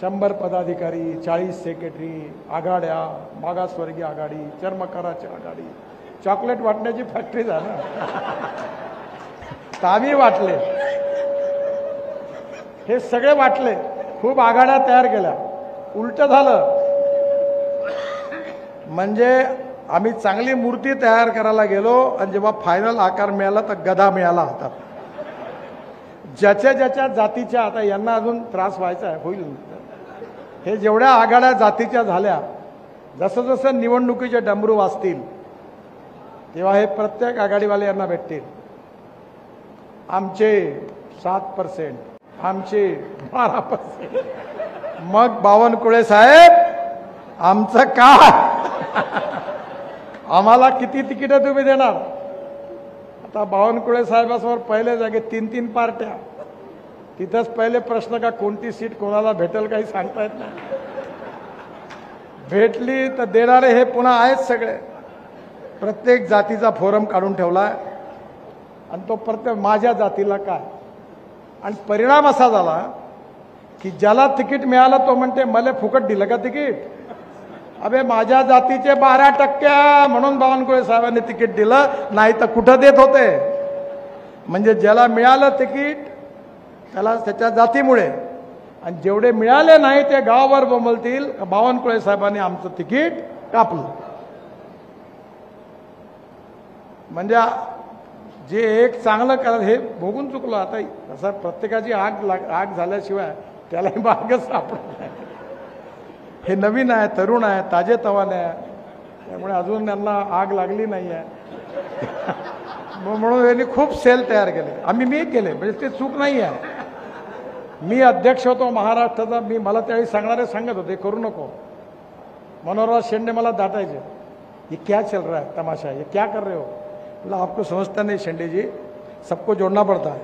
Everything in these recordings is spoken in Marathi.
शंभर पदाधिकारी चाळीस सेक्रेटरी आघाड्या मागासवर्गीय आघाडी चर्मकाराची आघाडी. चॉकलेट वाटण्याची फॅक्टरी झाली तर आम्ही वाटले. हे सगळे वाटले. खूप आघाड्या तयार केल्या. उलट झालं. म्हणजे आम्ही चांगली मूर्ती तयार करायला गेलो आणि जेव्हा फायनल आकार मिळाला तर गदा मिळाला हातात ज्याच्या ज्याच्या जातीच्या आता यांना अजून त्रास व्हायचा आहे होईल. हे जेवढ्या आघाड्या जातीच्या झाल्या जसं जसं निवडणुकीचे डमरू वाजतील तेव्हा हे प्रत्येक आघाडीवाले यांना भेटतील. आमचे सात पर्सेंट आमचे बारा पर्सेंट मग बावनकुळे साहेब आमचं काय? आम्हाला किती तिकीटं तुम्ही देणार? आता बावनकुळे साहेबासमोर पहिले जागे तीन तीन पार्ट्या. तिथंच पहिले प्रश्न का कोणती सीट कोणाला भेटेल काही सांगता येत नाही. भेटली तर देणारे हे पुन्हा आहेत सगळे. प्रत्येक जातीचा फोरम काढून ठेवला. आणि तो प्रत्येक माझ्या जातीला काय? आणि परिणाम असा झाला की ज्याला तिकीट मिळालं तो म्हणते मला फुकट दिलं का तिकीट? अबे माझ्या जातीचे बारा टक्क्या म्हणून बावनकुळे साहेबांनी तिकीट दिलं नाही तर कुठं देत होते? म्हणजे ज्याला मिळालं तिकीट त्याला त्याच्या जातीमुळे. आणि जेवढे मिळाले नाही ते गावावर बोंबलतील. बावनकुळे साहेबांनी आमचं तिकीट कापलं. म्हणजे जे एक चांगलं करा हे भोगून चुकलं. आता तसं प्रत्येकाची आग लाग आग झाल्याशिवाय त्यालाही मार्गच सापडत नाही. हे नवीन आहे तरुण आहे ताजे तवाने आहे. त्यामुळे अजून त्यांना आग लागली नाही आहे खूप सेल तयार केले. आम्ही मी केले चूक नाही आहे. मी अध्यक्ष होतो महाराष्ट्राचा, मी मला त्यावेळी सांगत होते करू नको. मनोहरराव शेंडे मला दाटायचे. ये क्या चल रहा है, तमाशा? ये क्या कर रहे हो? बोला, आपको समझता नहीं शेंडे जी. सबको जोड़ना पड़ता है.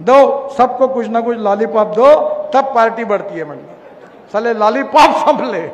दो, सबको कुछ ना कुछ लॉलीपॉप दो, तब पार्टी बढ़ती है, म्हणलं. साले, लॉलीपॉप संपले